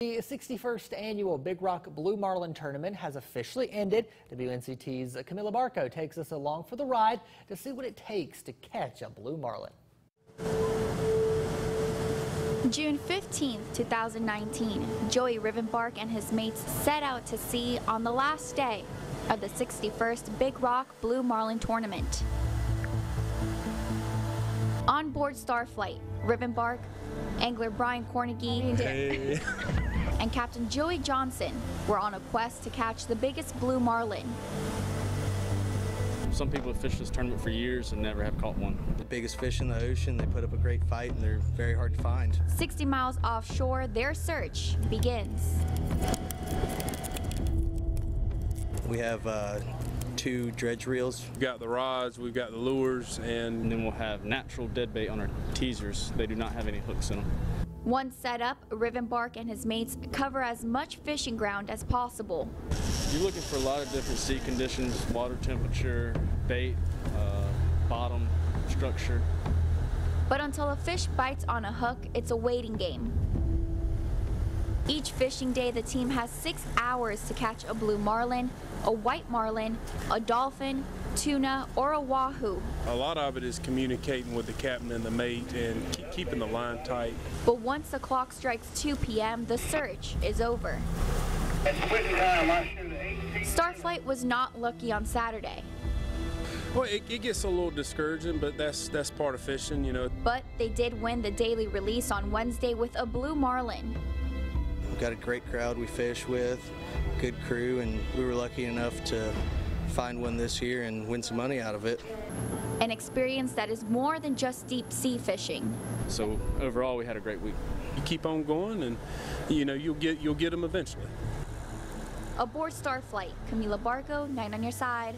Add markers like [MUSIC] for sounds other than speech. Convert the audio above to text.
The 61st annual Big Rock Blue Marlin Tournament has officially ended. WNCT's Camila Barco takes us along for the ride to see what it takes to catch a blue marlin. June 15, 2019, Joey Rivenbark and his mates set out to sea on the last day of the 61st Big Rock Blue Marlin Tournament. On board Starflight, Rivenbark, angler Brian Cornegie, Hey. [LAUGHS] and Captain Joey Johnson were on a quest to catch the biggest blue marlin. Some people have fished this tournament for years and never have caught one. the biggest fish in the ocean. They put up a great fight and they're very hard to find. 60 miles offshore, their search begins. We have uh, two dredge reels. We've got the rods, we've got the lures, And and then we'll have natural dead bait on our teasers. They do not have any hooks in them. Once set up, Rivenbark and his mates cover as much fishing ground as possible. You're looking for a lot of different sea conditions, water temperature, bait, uh, bottom structure. But until a fish bites on a hook, it's a waiting game. Each fishing day, the team has six hours to catch a blue marlin, a white marlin, a dolphin, tuna, or a wahoo. a lot of it is communicating with the captain and the mate and keep keeping the line tight. But once the clock strikes 2 p.m., the search is over. Starflight was not lucky on Saturday, Well, it, it gets a little discouraging, but that's that's part of fishing, you know. but they did win the daily release on Wednesday with a blue marlin. We've got a great crowd we fish with, good crew, and we were lucky enough to find one this year and win some money out of it. An experience that is more than just deep sea fishing. So overall, we had a great week. You keep on going, and you know you'll get you'll get them eventually. Aboard Starflight, Camila Barco, 9 on your side.